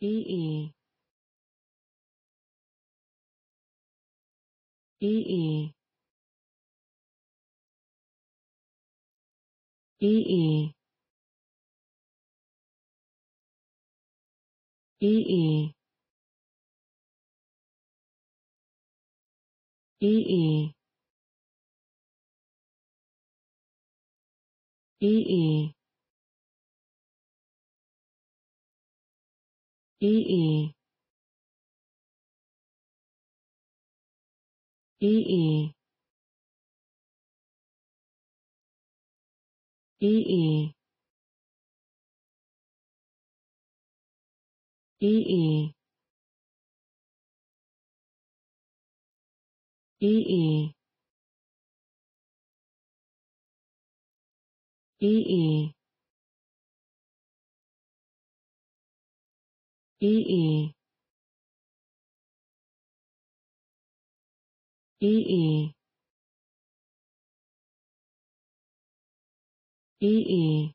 ee ee ee ee ee ee ee ee ee ee ee ee ee ee ee ee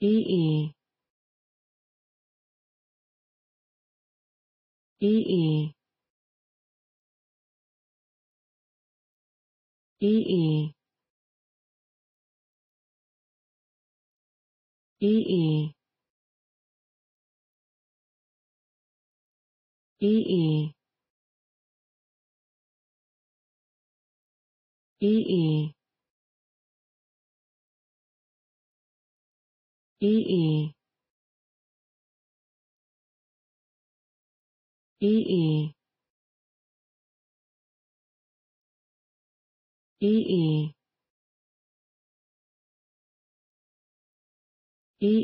ee ee ee ee ee ee ee ee ee ee ee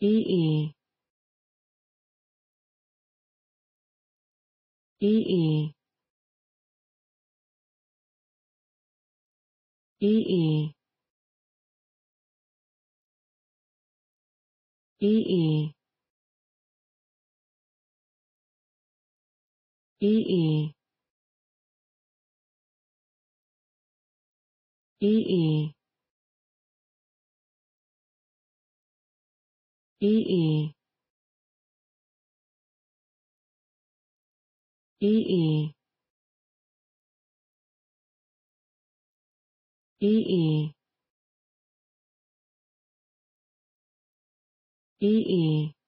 ee ee ee ee ee ee ee ee ee